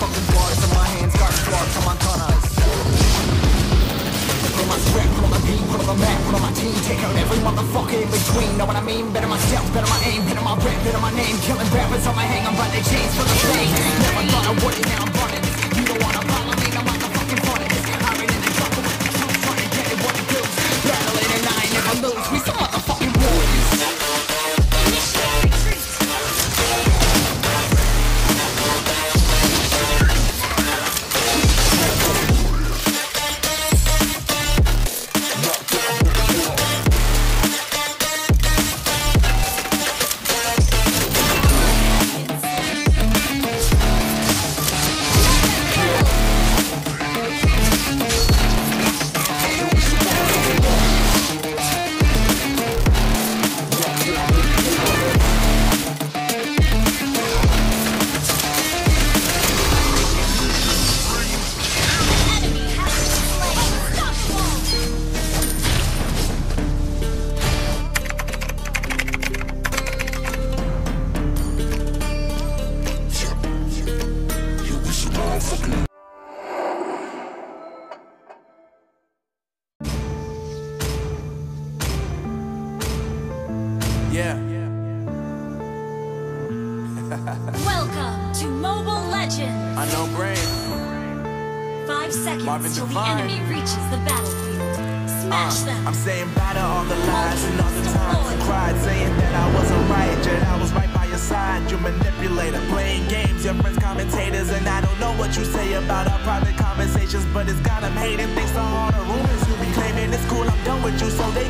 Fucking bloods on my hands, got on my gunners. Put on my strap, put on my beat, put on the map, put on my team, take out every motherfucker in between. Know what I mean? Better myself, better my aim, better my rap, better my name. Killing rappers on my hang, I'm by chains for the fame. Never thought I would it, now I'm running Yeah. Welcome to Mobile Legends. I know brain. Five seconds Marvin till the enemy reaches the battlefield. Smash uh, them. I'm saying to all the lies and all the times about our private conversations, but it's got them hating thanks to all the rumors you be claiming. It's cool, I'm done with you, so they